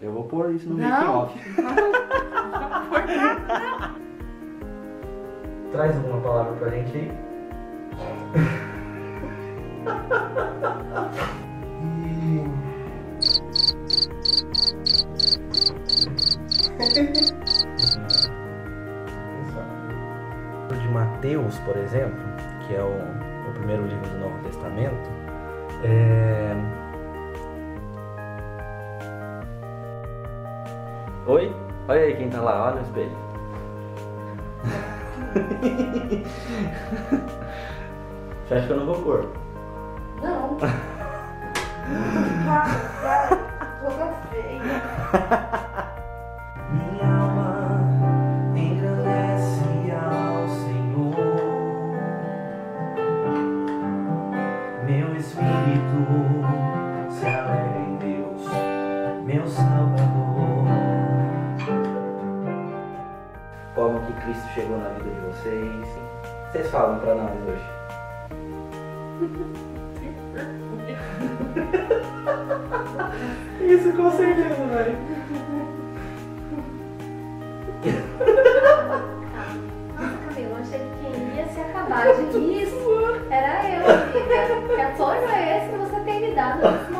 Eu vou pôr isso no making off. Traz alguma palavra pra gente aí. O livro de Mateus, por exemplo, que é o, o primeiro livro do Novo Testamento, é... Oi? Olha aí quem tá lá, olha no espelho. Você acha que eu não vou pôr? Não. Para, toda feia. Minha alma engrandece ao Senhor, meu espírito se alegra em Deus, meu Salvador. Que Cristo chegou na vida de vocês? Vocês falam pra nós hoje. Isso com certeza, velho. Nossa, Camila, achei que quem ia se acabar de isso era eu, amiga. Que apoio é esse que você tem me dado nesse?